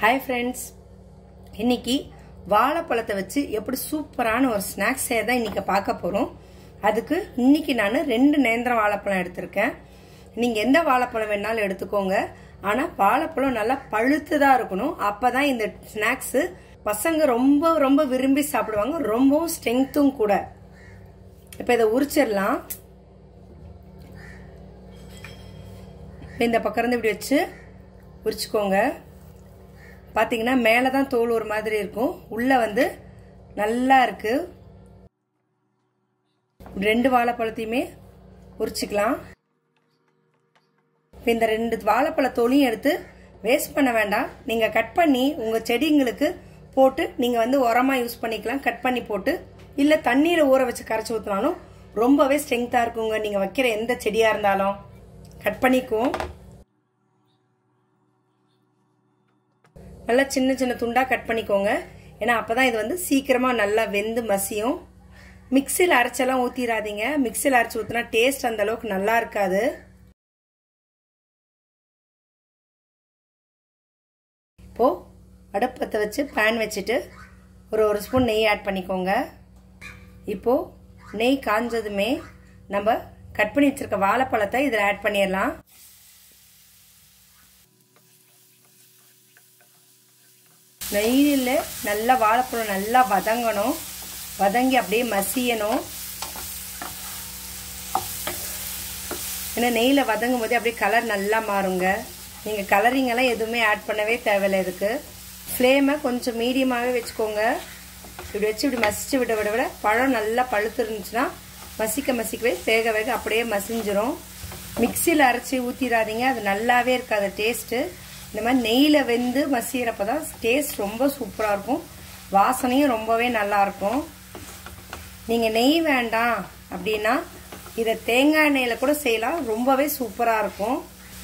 Hi friends இன்னைக்கு வாழைப்பழத்தை வச்சு எப்படி சூப்பரான ஒரு ஸ்நாக்ஸ் செய்ய தான் இன்னைக்கு பார்க்க போகிறோம் அதுக்கு இன்னைக்கு நான் ரெண்டு நேந்திரம் வாழைப்பழம் எடுத்திருக்கேன். நீங்கள் எந்த வாழைப்பழம் வேணாலும் எடுத்துக்கோங்க. ஆனால் வாழைப்பழம் நல்லா பழுத்துதான் இருக்கணும். அப்போ தான் இந்த ஸ்நாக்ஸு பசங்க ரொம்ப ரொம்ப விரும்பி சாப்பிடுவாங்க. ரொம்பவும் ஸ்ட்ரென்த்தும் கூட. இப்போ இதை உரிச்சிடலாம். இந்த பக்கம் இருந்து இப்படி வச்சு உரிச்சுக்கோங்க. பார்த்தீங்கன்னா மேலே தான் தோல் ஒரு மாதிரி இருக்கும். உள்ளே வந்து நல்லா இருக்கு. ரெண்டு வாழைப்பழத்தையுமே உரிச்சுக்கலாம் இப்போ இந்த ரெண்டு வாழைப்பழ தோலையும் எடுத்து வேஸ்ட் பண்ண வேண்டாம். நீங்கள் கட் பண்ணி உங்கள் செடிங்களுக்கு போட்டு நீங்கள் வந்து உரமாக யூஸ் பண்ணிக்கலாம். கட் பண்ணி போட்டு. இல்லை தண்ணியில் ஊற வச்சு கரைச்சி ஊற்றினாலும் ரொம்பவே ஸ்ட்ரென்த்தாக இருக்குங்க. நீங்கள் வைக்கிற எந்த செடியாக இருந்தாலும் கட் பண்ணிக்குவோம். நல்லா சின்ன சின்ன துண்டாக கட் பண்ணிக்கோங்க. ஏன்னா அப்போ தான் இது வந்து சீக்கிரமாக நல்லா வெந்து மசியும். மிக்சியில் அரைச்செல்லாம் ஊற்றிடாதீங்க மிக்சியில் அரைச்சி ஊற்றினா டேஸ்ட் அந்த அளவுக்கு நல்லா இருக்காது. இப்போது அடுப்பத்தை வச்சு பேன் வச்சுட்டு ஒரு ஒரு ஸ்பூன் நெய் ஆட் பண்ணிக்கோங்க. இப்போது நெய் காஞ்சதுமே நம்ம கட் பண்ணி வச்சிருக்க வாழைப்பழத்தை இதில் ஆட் பண்ணிடலாம். நெய்யில் நல்லா வாழைப்பழம் நல்லா வதங்கணும். வதங்கி அப்படியே மசியணும். ஏன்னா நெய்யில் வதங்கும் போதே அப்படியே கலர் நல்லா மாறுங்க. நீங்கள் கலரிங்கெல்லாம் எதுவுமே ஆட் பண்ணவே தேவையில்லை இதுக்கு. ஃப்ளேமை கொஞ்சம் மீடியமாகவே வச்சுக்கோங்க. இப்படி வச்சு இப்படி மசிச்சு விட விட விட பழம் நல்லா பழுத்து இருந்துச்சுன்னா மசிக்க மசிக்கவே வேக வேக அப்படியே மசிஞ்சிரும். மிக்சியில் அரைச்சி ஊற்றிடாதீங்க அது நல்லாவே இருக்காது டேஸ்ட்டு இந்த மாதிரி நெய்யில் வெந்து மசிகிறப்ப தான் டேஸ்ட் ரொம்ப சூப்பராக இருக்கும். வாசனையும் ரொம்பவே நல்லாயிருக்கும் நீங்கள் நெய் வேண்டாம் அப்படின்னா இதை தேங்காய் எண்ணெயில் கூட செய்யலாம். ரொம்பவே சூப்பராக இருக்கும்.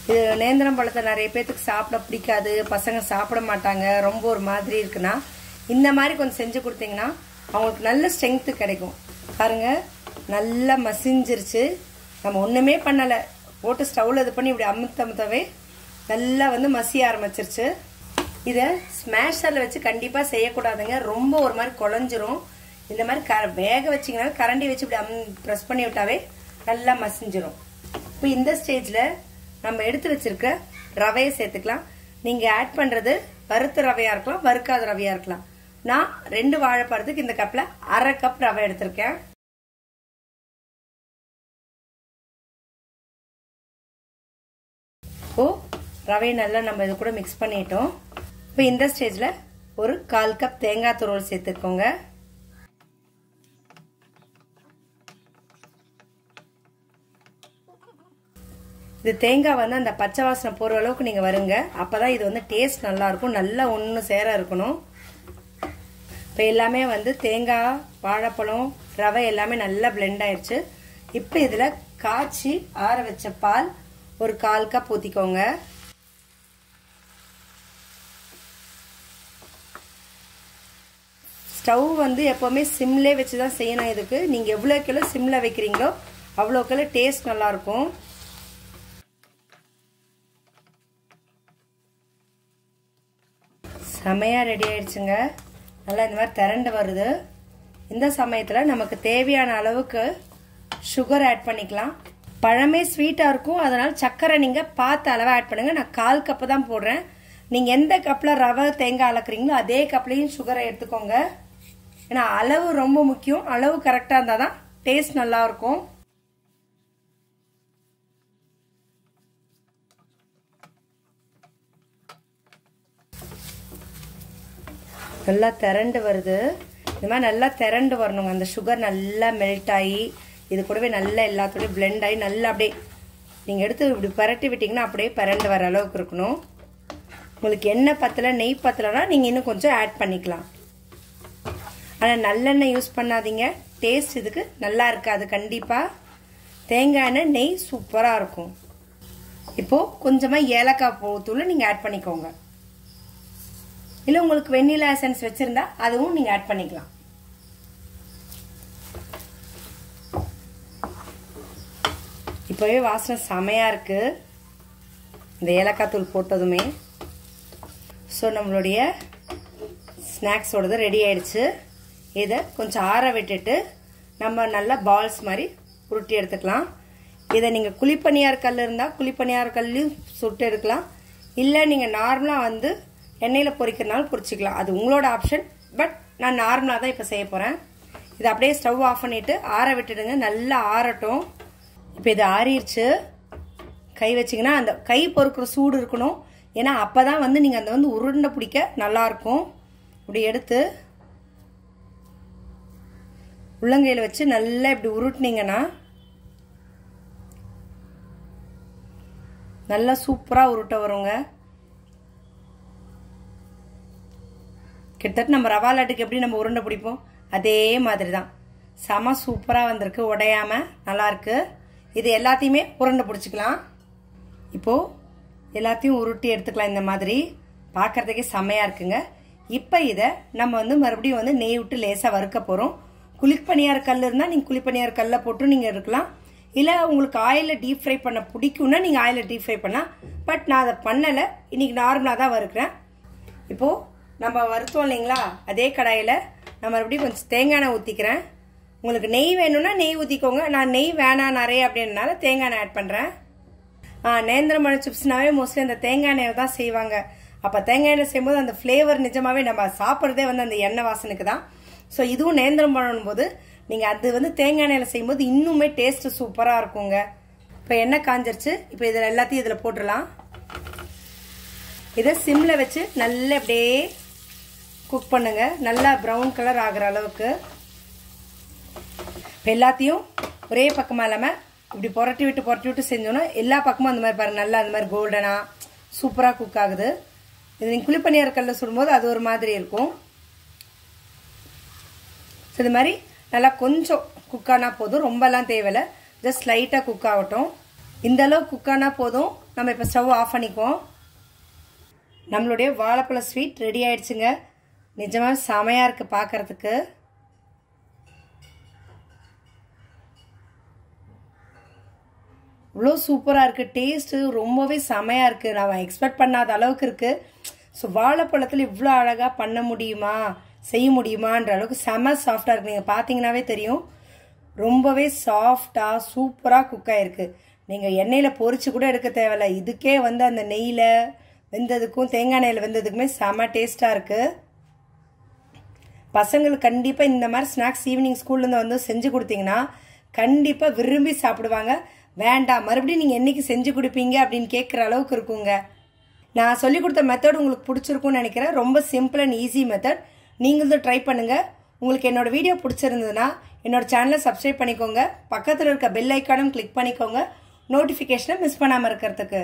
இது நேந்திரம் பழத்தை நிறைய பேர்த்துக்கு சாப்பிட பிடிக்காது. பசங்க சாப்பிட மாட்டாங்க. ரொம்ப ஒரு மாதிரி இருக்குன்னா இந்த மாதிரி கொஞ்சம் செஞ்சு கொடுத்தீங்கன்னா அவங்களுக்கு நல்ல ஸ்ட்ரென்த்து கிடைக்கும். பாருங்க நல்லா மசிஞ்சிருச்சு. நம்ம ஒன்றுமே பண்ணலை. போட்டு ஸ்டவ்வில் இது பண்ணி இப்படி அமுத்த அமுத்தவே நல்லா வந்து மசிய ஆரம்பிச்சிருச்சு. இதை ஸ்மேஷரில் வச்சு கண்டிப்பாக செய்யக்கூடாதுங்க. ரொம்ப ஒரு மாதிரி குழஞ்சிரும். இந்த மாதிரி க வேக வச்சிங்கன்னா கரண்டி வச்சு இப்படி அம் ப்ரெஸ் பண்ணி விட்டாவே நல்லா மசிஞ்சிரும். இப்போ இந்த ஸ்டேஜில் நம்ம எடுத்து வச்சிருக்க ரவையை சேர்த்துக்கலாம். நீங்கள் ஆட் பண்ணுறது வறுத்த ரவையாக இருக்கலாம் வறுக்காத ரவையாக இருக்கலாம். நான் ரெண்டு வாழைப்பழத்துக்கு இந்த கப்பில் அரை கப் ரவை எடுத்திருக்கேன். இப்போ ரவையை நல்லா நம்ம இது கூட மிக்ஸ் பண்ணிட்டோம். இப்போ இந்த ஸ்டேஜில் ஒரு கால் கப் தேங்காய் துருவல் சேர்த்துக்கோங்க. இது தேங்காய் வந்து அந்த பச்சை வாசனை போகிற அளவுக்கு நீங்கள் வருங்க. அப்போ தான் இது வந்து டேஸ்ட் நல்லாயிருக்கும் நல்லா ஒன்று சேர இருக்கணும். இப்போ எல்லாமே வந்து தேங்காய் வாழைப்பழம் ரவை எல்லாமே நல்லா பிளெண்ட் ஆயிடுச்சு இப்போ இதில் காய்ச்சி ஆற வச்ச பால் ஒரு கால் கப் ஊற்றிக்கோங்க ஸ்டவ் வந்து எப்போவுமே சிம்லே வச்சு தான் செய்யணும் இதுக்கு. நீங்கள் எவ்வளோ கிலோ சிம்மில் வைக்கிறீங்களோ அவ்வளோ கிலோ டேஸ்ட் நல்லாயிருக்கும் செமையாக ரெடி ஆயிடுச்சுங்க. நல்லா இந்த மாதிரி திரண்டு வருது. இந்த சமயத்தில் நமக்கு தேவையான அளவுக்கு சுகர் ஆட் பண்ணிக்கலாம். பழமே ஸ்வீட்டாக இருக்கும். அதனால் சர்க்கரை நீங்கள் பார்த்து அளவாக ஆட் பண்ணுங்கள் நான் கால் கப்பு தான் போடுறேன். நீங்கள் எந்த கப்பில் ரவை தேங்காய் அளக்குறீங்களோ அதே கப்லேயும் சுகரை எடுத்துக்கோங்க. ஏன்னா அளவு ரொம்ப முக்கியம். அளவு கரெக்டாக இருந்தால் தான் டேஸ்ட் நல்லாயிருக்கும் நல்லா திரண்டு வருது. இந்த மாதிரி நல்லா திரண்டு வரணுங்க. அந்த சுகர் நல்லா மெல்ட் ஆகி இது கூடவே நல்லா எல்லாத்தோடய பிளெண்ட் ஆகி நல்லா அப்படியே நீங்கள் எடுத்து இப்படி பரட்டி விட்டிங்கன்னா அப்படியே பரண்டு வர அளவுக்கு இருக்கணும். உங்களுக்கு எண்ணெய் பத்தலை நெய் பத்தலைன்னா நீங்கள் இன்னும் கொஞ்சம் ஆட் பண்ணிக்கலாம். ஆனால் நல்லெண்ணெய் யூஸ் பண்ணாதீங்க. டேஸ்ட் இதுக்கு நல்லா இருக்காது கண்டிப்பாக தேங்காய் எண்ணெய் நெய் சூப்பராக இருக்கும். இப்போது கொஞ்சமாக ஏலக்காய் தூள் நீங்கள் ஆட் பண்ணிக்கோங்க. இல்லை உங்களுக்கு வெண்ணிலா எசன்ஸ் வச்சுருந்தா அதுவும் நீங்கள் ஆட் பண்ணிக்கலாம். இப்போவே வாசனை செமையாக இருக்குது இந்த ஏலக்காய் தூள் போட்டதுமே. ஸோ நம்மளுடைய ஸ்நாக்ஸோடது ரெடி ஆயிடுச்சு. இதை கொஞ்சம் ஆற விட்டுட்டு நம்ம நல்லா பால்ஸ் மாதிரி உருட்டி எடுத்துக்கலாம். இதை நீங்கள் குழிப்பணியார் கல் இருந்தால் குழிப்பணியார் கல்லையும் சுட்டு எடுக்கலாம். இல்லை நீங்கள் நார்மலாக வந்து எண்ணெயில் பொரிக்கிறனாலும் பொரிச்சிக்கலாம் அது உங்களோட ஆப்ஷன் பட் நான் நார்மலாக தான் இப்போ செய்ய போகிறேன் இதை அப்படியே ஸ்டவ் ஆஃப் பண்ணிவிட்டு ஆற விட்டுடுங்க. நல்லா ஆறட்டும். இப்போ இது ஆறிடுச்சு கை வச்சிங்கன்னா அந்த கை பொறுக்கிற சூடு இருக்கணும். ஏன்னா அப்போ தான் வந்து நீங்கள் அந்த வந்து உருண்டை பிடிக்க நல்லாயிருக்கும் இப்படி எடுத்து உள்ளங்கையில் வச்சு நல்லா இப்படி உருட்டினீங்கன்னா நல்லா சூப்பராக உருட்ட வருங்க. கிட்டத்தட்ட நம்ம ரவா லாட்டுக்கு எப்படி நம்ம உருண்டை பிடிப்போம்? அதே மாதிரி தான் செம சூப்பராக வந்திருக்கு. உடையாமல் நல்லாயிருக்கு இது எல்லாத்தையுமே உருண்டை பிடிச்சிக்கலாம். இப்போது எல்லாத்தையும் உருட்டி எடுத்துக்கலாம் இந்த மாதிரி. பார்க்கறதுக்கே செம்மையாக இருக்குங்க. இப்போ இதை நம்ம வந்து மறுபடியும் வந்து நெய் விட்டு லேசாக வறுக்க போகிறோம் குளிப்பணியார் கல் இருந்தால் நீங்கள் குளிப்பணியார் கல்லை போட்டு நீங்கள் இருக்கலாம் இல்லை உங்களுக்கு ஆயிலில் டீப் ஃப்ரை பண்ண பிடிக்கும்னா நீங்கள் ஆயிலில் டீப் ஃப்ரை பண்ணலாம். பட் நான் அதை பண்ணலை. இன்னைக்கு நார்மலாக தான் வறுக்கிறேன். இப்போது நம்ம வறுத்தோம் இல்லைங்களா? அதே கடாயில் நான் மறுபடியும் கொஞ்சம் தேங்காய் எண்ணெய் ஊற்றிக்கிறேன் உங்களுக்கு நெய் வேணும்னா நெய் ஊற்றிக்கோங்க நான் நெய் வேணாம் நிறைய அப்படின்னால தேங்காய் எண்ணெய் ஆட் பண்ணுறேன் ஆ சிப்ஸ்னாவே மோஸ்ட்லி அந்த தேங்காய் எண்ணெய் தான் செய்வாங்க. அப்போ தேங்காய் எண்ணெய் செய்யும்போது அந்த ஃப்ளேவர் நிஜமாகவே நம்ம சாப்பிட்றதே வந்து அந்த எண்ணெய் வாசனுக்கு தான். ஸோ இதுவும் நேந்திரம் பண்ணும்போது நீங்கள் அது வந்து தேங்காய் எண்ணெயில் செய்யும்போது இன்னுமே டேஸ்ட் சூப்பராக இருக்குங்க. இப்போ எண்ணெய் காஞ்சிருச்சு? இப்போ இதில் எல்லாத்தையும் இதில் போட்டுடலாம். இதை சிம்மில் வச்சு நல்லா அப்படியே குக் பண்ணுங்க. நல்லா ப்ரௌன் கலர் ஆகிற அளவுக்கு. இப்போ எல்லாத்தையும் ஒரே பக்கமாக இல்லாமல் இப்படி புரட்டி விட்டு புரட்டி விட்டு செஞ்சோன்னா எல்லா பக்கமும் அந்த மாதிரி பாருங்கள் நல்லா அந்த மாதிரி கோல்டனாக சூப்பராக குக் ஆகுது. இது நீங்கள் குளிப்பணியாக கல்ல சுடும்போது அது ஒரு மாதிரி இருக்கும். ஸோ இது மாதிரி நல்லா கொஞ்சம் குக் ஆனால் போதும். ரொம்பலாம் தேவையில்லை. ஜஸ்ட் லைட்டாக குக் ஆகட்டும். இந்தளவு குக்கானா குக் ஆனால் போதும். நம்ம இப்போ ஸ்டவ் ஆஃப் பண்ணிக்குவோம். நம்மளுடைய வாழைப்பழ ஸ்வீட் ரெடி ஆயிடுச்சுங்க. நிஜமாக செமையாக இருக்குது பார்க்கறதுக்கு இவ்வளோ சூப்பராக இருக்குது டேஸ்ட்டு ரொம்பவே செமையாக இருக்குது நான் எக்ஸ்பெக்ட் பண்ணாத அளவுக்கு இருக்குது ஸோ வாழைப்பழத்தில் இவ்வளோ அழகாக பண்ண முடியுமா? செய்ய முடியுமான்ற அளவுக்கு செம சாஃப்டாக இருக்குது நீங்கள் பார்த்தீங்கன்னாவே தெரியும். ரொம்பவே சாஃப்டாக சூப்பராக குக் ஆகிருக்கு நீங்கள் எண்ணெயில் பொறிச்சு கூட எடுக்க தேவையில்ல. இதுக்கே வந்து அந்த நெய்யில் வெந்ததுக்கும் தேங்காய் எண்ணெயில் வெந்ததுக்குமே செம டேஸ்ட்டாக இருக்குது பசங்களுக்கு கண்டிப்பாக இந்த மாதிரி ஸ்நாக்ஸ் ஈவினிங் ஸ்கூல்லேருந்து வந்து செஞ்சு கொடுத்தீங்கன்னா கண்டிப்பாக விரும்பி சாப்பிடுவாங்க. வேண்டாம். மறுபடியும் நீங்கள் என்னைக்கு செஞ்சு கொடுப்பீங்க அப்படின்னு கேட்குற அளவுக்கு இருக்குங்க. நான் சொல்லிக் கொடுத்த மெத்தட் உங்களுக்கு பிடிச்சிருக்கும்னு நினைக்கிறேன். ரொம்ப சிம்பிள் அண்ட் ஈஸி மெத்தட் நீங்களும் ட்ரை பண்ணுங்கள் உங்களுக்கு என்னோட வீடியோ பிடிச்சிருந்ததுன்னா என்னோட சேனலை சப்ஸ்கிரைப் பண்ணிக்கோங்க. பக்கத்தில் இருக்க பெல் ஐக்கானும் கிளிக் பண்ணிக்கோங்க. நோட்டிஃபிகேஷனை மிஸ் பண்ணாமல் இருக்கிறதுக்கு.